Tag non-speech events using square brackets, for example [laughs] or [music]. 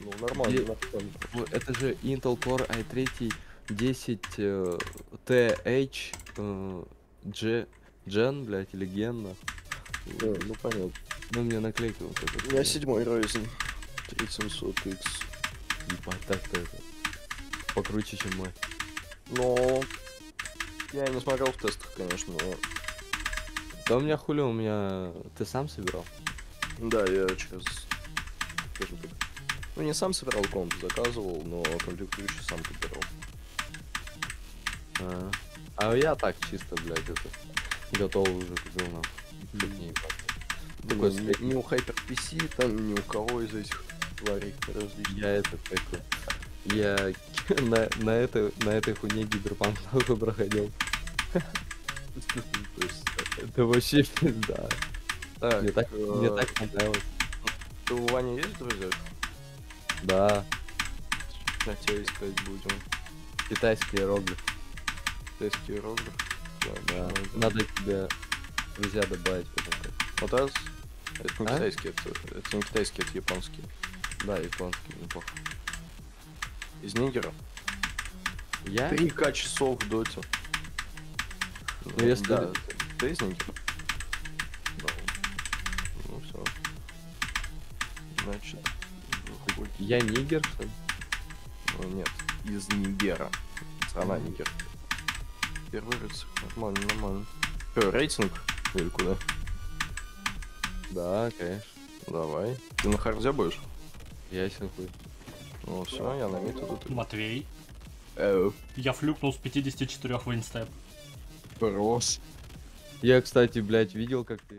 Ну, нормально, Е- нормально. Вот Это же Intel Core i3 10 э, TH э, G, Gen, блядь, или нахуй. Да, ну понятно. Ну, мне наклейка вот эта. У меня седьмой Ryzen 3700X. Ебать, так-то это. Покруче, чем мой. Но я не смотрел в тестах, конечно, но Да у меня хули, у меня... Ты сам собирал? да, я через, скажем так, ну не сам собирал комп, заказывал, но комплектующий сам подбирал. А, а я так чисто, блядь, это... Готово уже купил, не ебать. Такой средний. ни у HyperPC, там ни у кого из этих тварей различных. Я это такой... Я [laughs] на, на, этой, на этой хуйне нахуй проходил. [laughs] Это вообще пизда. так, Мне так, мне э, так понравилось. ты у Вани есть друзья? Да, На тебя искать будем. китайский иероглиф. Тестский иероглиф. Да, Да. Надо тебе друзья добавить потом. как. Вот раз. Это не А? китайский, это, это не китайский, это японский. Да, японский, неплохо. Из Нигера. Я? 3К часов в доте. Ну, если да, ты- ты, из Нигера? Да. Ну все. Значит, выходит- Я нигер, что ли? ну, нет, из Нигера. Страна Нигер. Первый рыцарь. Нормально, нормально. Что, рейтинг? Или куда? Да, конечно. Давай. Ты на харде будешь? Я хуй. Ну все, я на мид иду. ты- Матвей. Э, Я флюкнул с 54 в инстеп. Брос. Я, кстати, блядь, видел, как ты